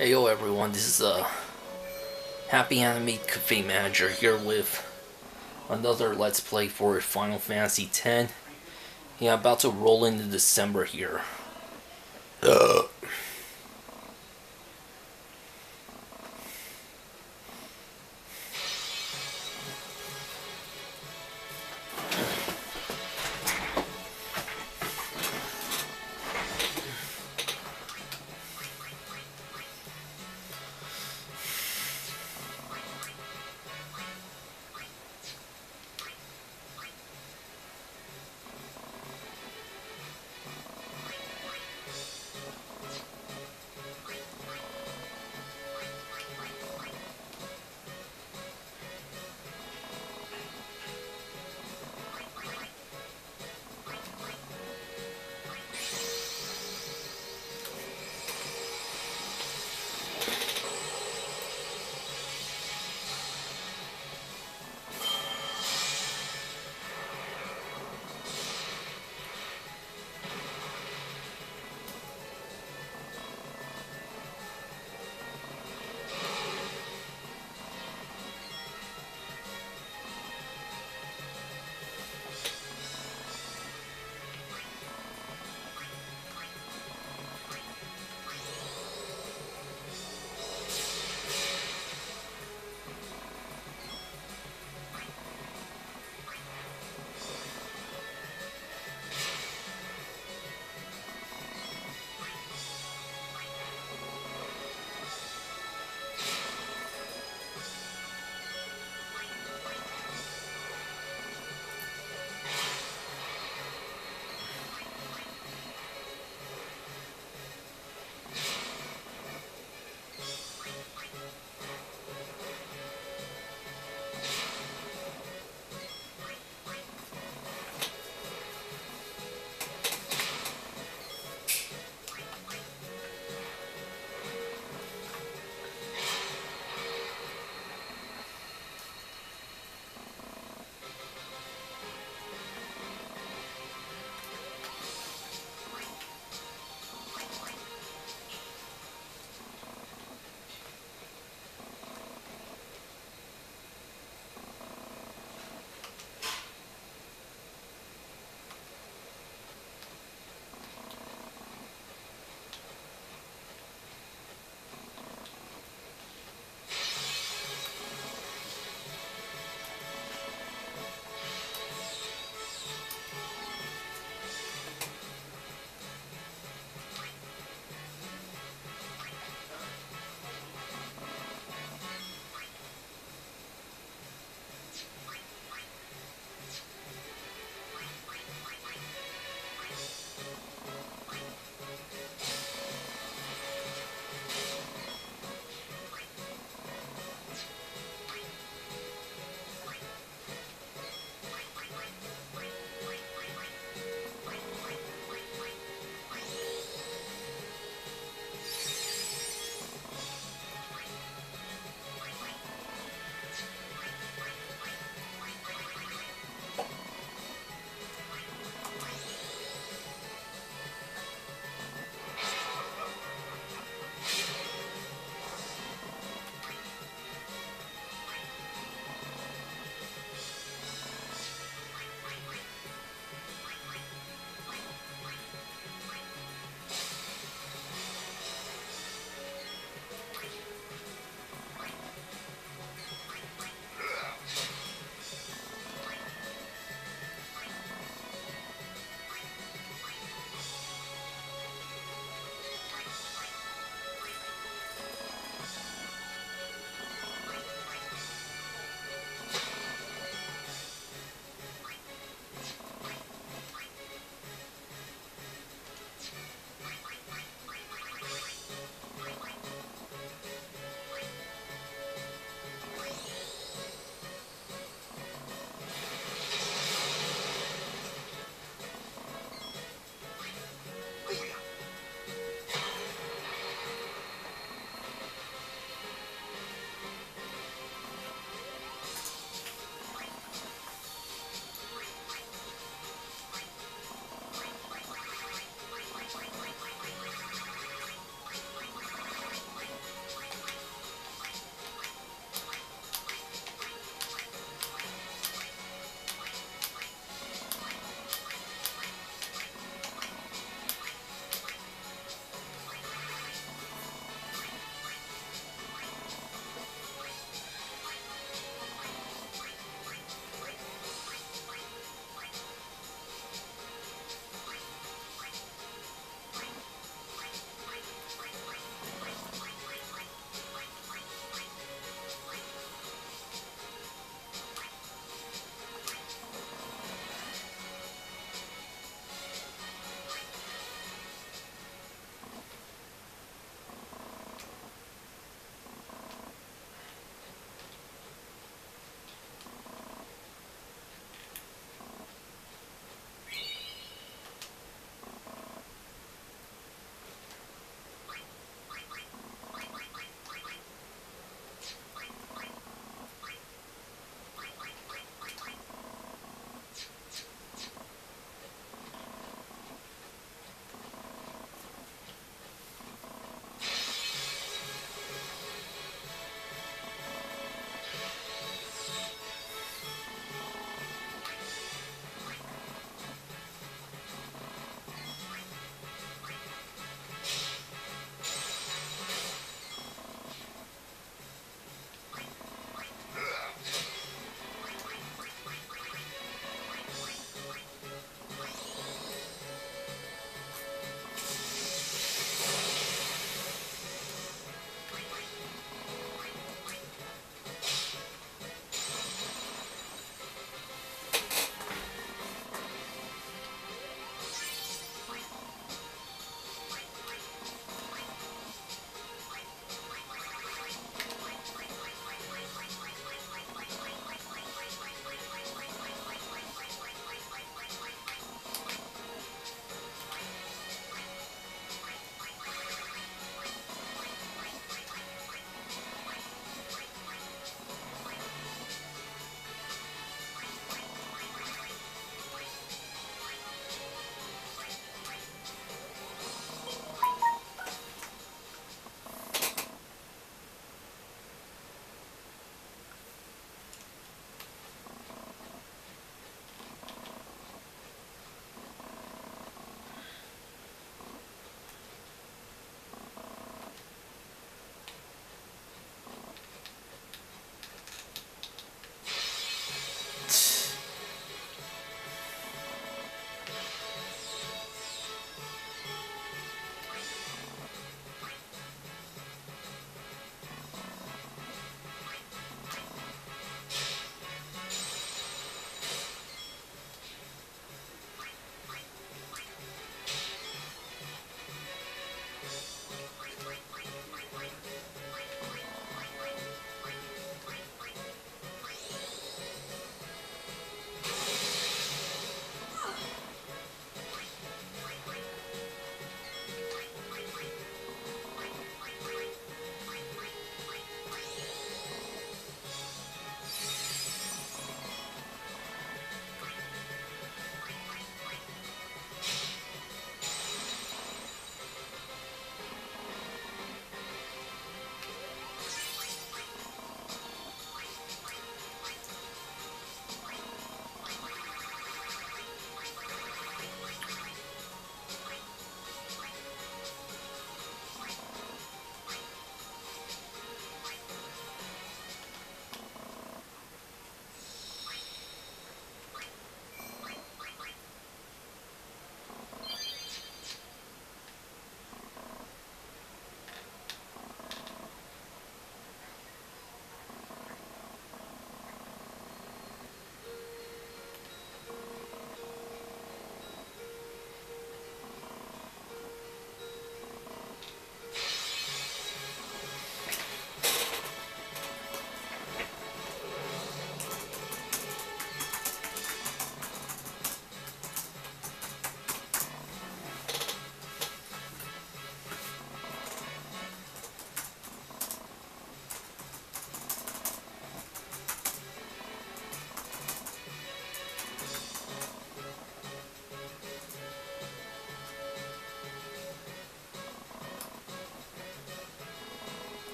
Hey yo everyone, this is uh Happy Animaid Cafe Manager here with another Let's Play for Final Fantasy X. Yeah, about to roll into December here. Uh.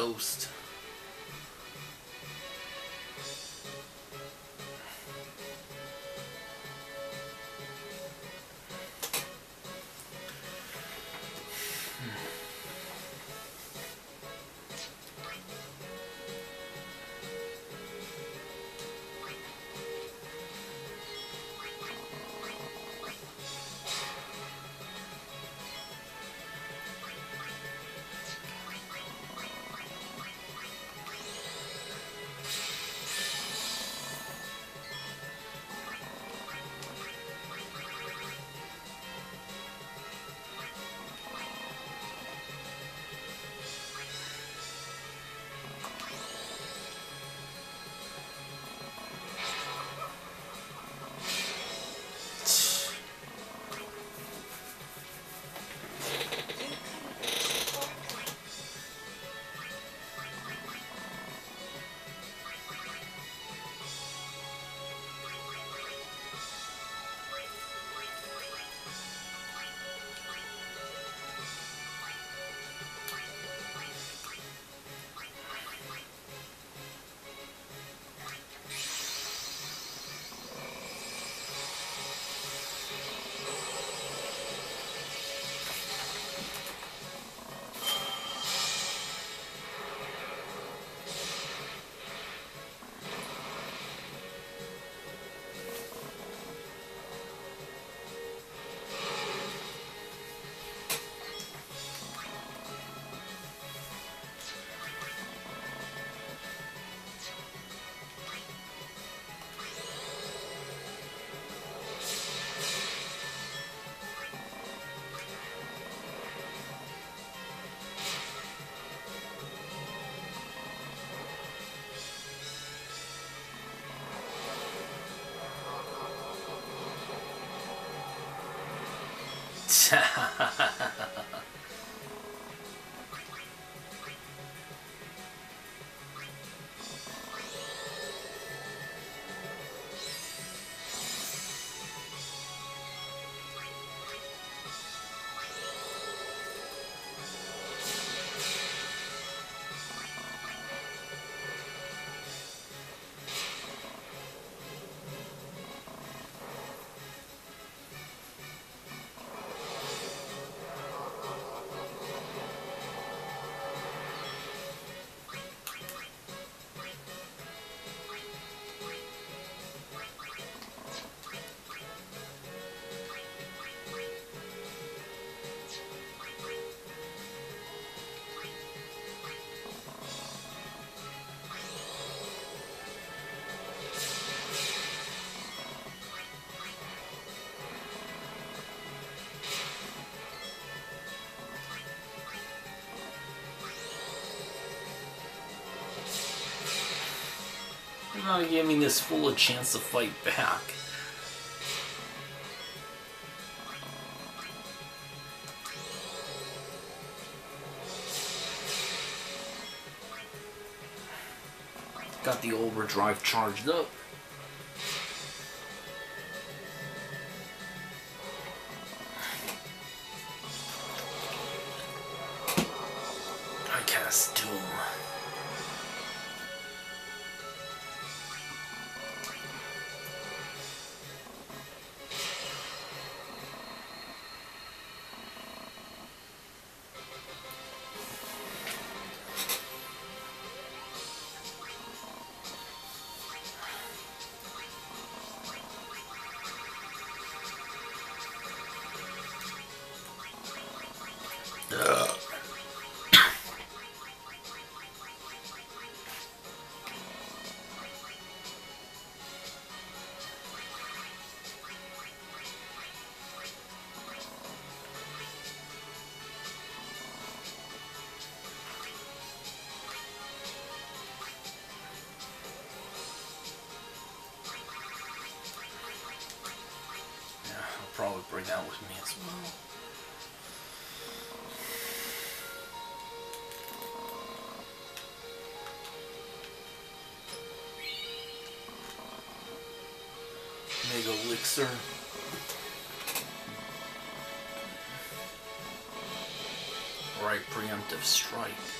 Ghost. ち ゃ not giving this fool a chance to fight back. Got the overdrive charged up. Probably bring that with me as well. Mega Elixir. Right, preemptive strike.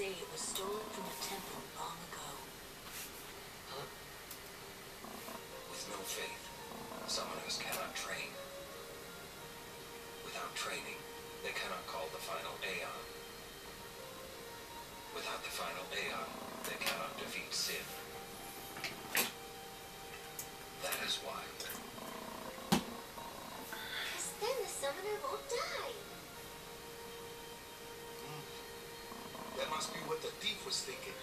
Say it was stolen from a temple long ago. Huh? With no faith, summoners cannot train. Without training, they cannot call the final Aeon. Without the final Aeon, they cannot defeat Sin. That is why. Because then the summoner won't die. That must be what the thief was thinking.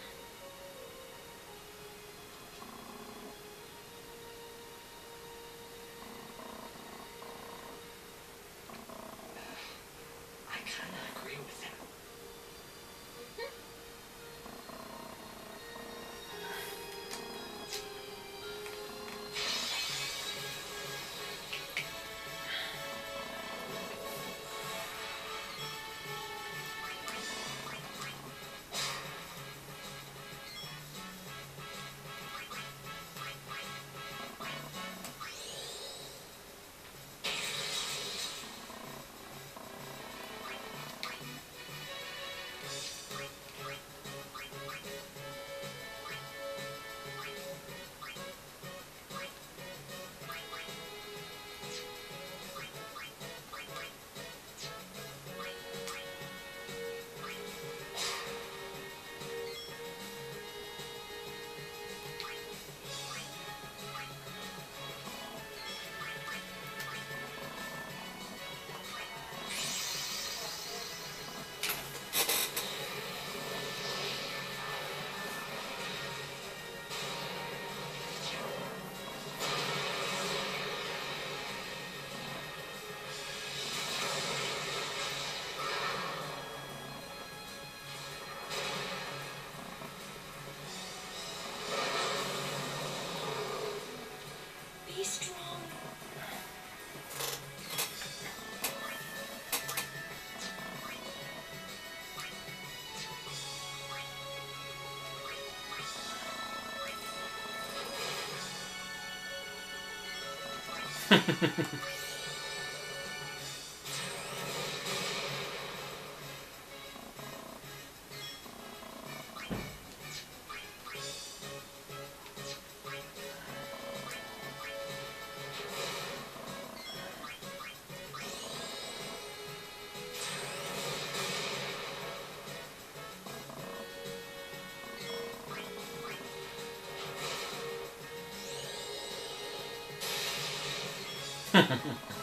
Kind of フフフ。Mm-hmm.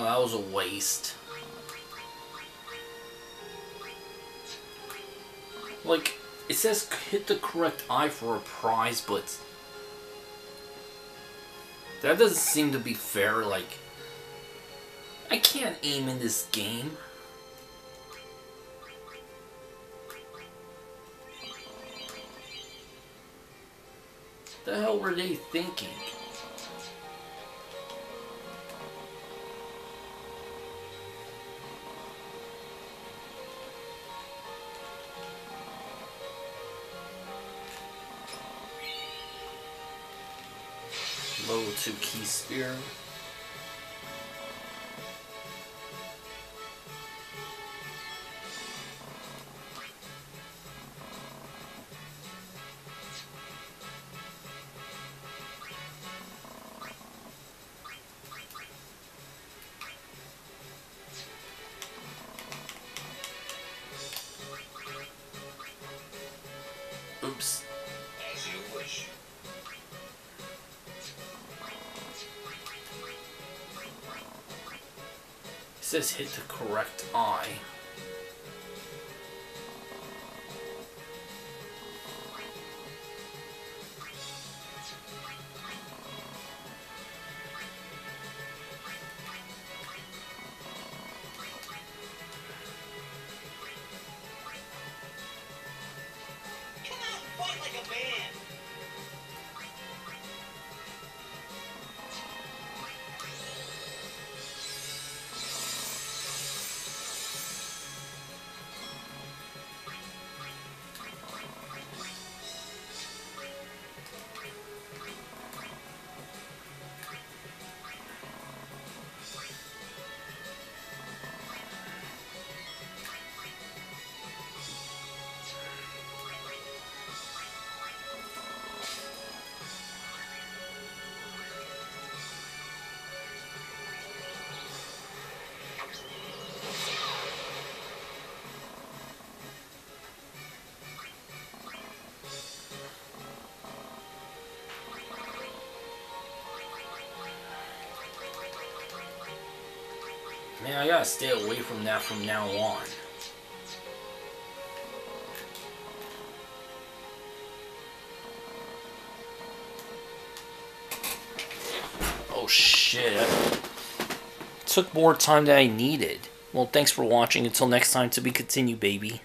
Well, that was a waste. Like, it says hit the correct eye for a prize, but that doesn't seem to be fair. Like, I can't aim in this game. The hell were they thinking? 2 Key Spear. Oops. As you wish. Says hit the correct eye. I gotta stay away from that from now on. Oh shit. It Took more time than I needed. Well, thanks for watching. Until next time, to be continued, baby.